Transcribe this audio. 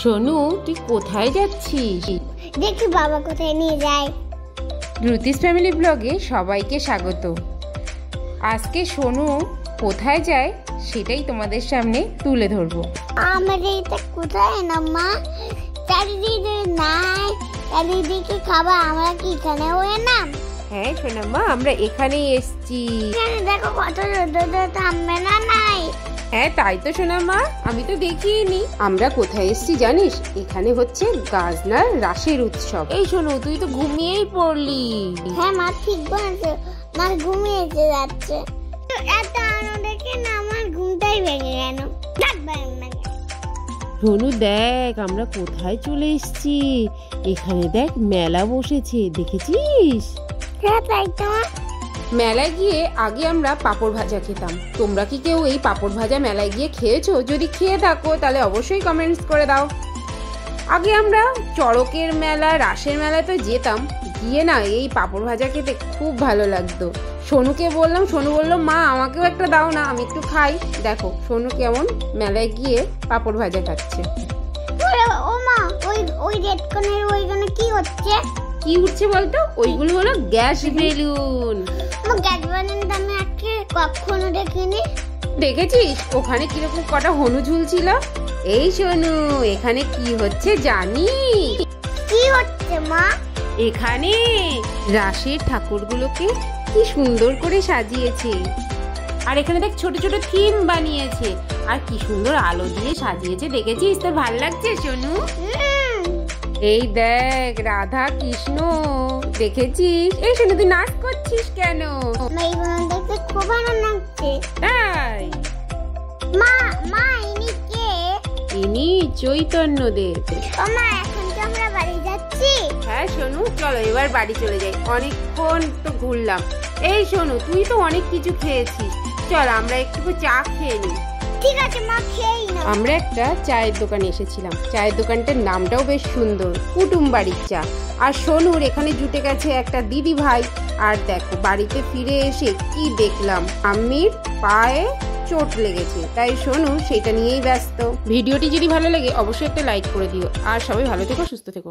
সোনু তুই কোথায় যাচ্ছিস? দেখি বাবা কোথায় নিয়ে যায়। রুতিস ফ্যামিলি ব্লগে সবাইকে স্বাগত। আজকে সোনু কোথায় যায় সেটাই তোমাদের সামনে তুলে ধরবো। আমার এইটা কোথায় না মা? চারিদিকে নাই চারিদিকে খাবার আমরা কি এখানে হয়ে না হ্যাঁ সোনাম্মা আমরা এখানেই এসছি। দেখো কত থামবে না নাই। হ্যাঁ তাই তো সোনাম্মা আমি তো দেখিনি আমরা কোথায় এসছি জানিস? এখানে হচ্ছে গাজনার রাসের উৎসব। এই শোনো তুই তো ঘুমিয়েই পড়লি। হ্যাঁ মা ঠিক বলছো। মা ঘুমিয়েছে যাচ্ছে। এত আনন্দ দেখে না আমার ঘুমটাই ভেঙে গেল। রনু দেখ আমরা কোথায় চলে এসেছি। এখানে দেখ মেলা বসেছে দেখেছিস। মেলায় গিয়ে আগে আমরা পাপড় ভাজা খেতাম। তোমরা কি কেউ এই পাপড় ভাজা মেলায় গিয়ে খেয়েছো? যদি খেয়ে থাকো তাহলে অবশ্যই কমেন্টস করে দাও। আগে আমরা চড়কের মেলা রাসের মেলায় তো যেতাম। গিয়ে না এই পাপড় ভাজা খেতে খুব ভালো লাগতো। সোনুকে বললাম সোনু বলল মা আমাকেও একটা দাও না আমি একটু খাই। দেখো সোনু কেমন মেলায় গিয়ে পাপড় ভাজা খাচ্ছে। ও মা ওই ওই রেড কোনের ওইখানে কি হচ্ছে? কি উঠছে বলতো? ওইগুলো হলো গ্যাস বেলুন। গ্যাস বানানোটা আমি আজকে কখনো দেখিনি। দেখেছিস? ওখানে কীরকম কটা হনু ঝুলছিল? এই শোনু এখানে কি হচ্ছে জানি কি হচ্ছে মা? এখানে রাসের ঠাকুরগুলোকে কি সুন্দর করে সাজিয়েছে। আর এখানে দেখ ছোট ছোট থিম বানিয়েছে। আর কি সুন্দর আলো দিয়ে সাজিয়েছে দেখেছিস? তোর ভালো লাগছে সোনু এই দেখ রাধা কৃষ্ণ দেখেছিস? এই শোনু তুই নাচ করছিস কেন? দেখতে খুব ভালো লাগছে। তাই? মা মা ইনি কে? ইনি চৈতন্য দেব ও মা এখন তো আমরা বাড়ি যাচ্ছি। হ্যাঁ সোনু চলো এবার বাড়ি চলে যাই। অনেকক্ষণ তো ঘুরলাম। এই সোনু তুই তো অনেক কিছু খেয়েছিস। চল আমরা একটু চা খেয়ে নিই। ঠিক আছে মা খেয়েই না আমরা একটা চায়ের দোকানে এসেছিলাম। চায়ের দোকানটার নামটাও বেশ সুন্দর কুটুম বাড়ির চা। আর সোনুর এখানে জুটে গেছে একটা দিদি ভাই। আর দেখো বাড়িতে ফিরে এসে কি দেখলাম? আম্মির পায়ে চোট লেগেছে। তাই সোনু সেটা নিয়েই ব্যস্ত। ভিডিওটি যদি ভালো লাগে অবশ্যই একটা লাইক করে দিও। আর সবাই ভালো থেকো সুস্থ থেকো।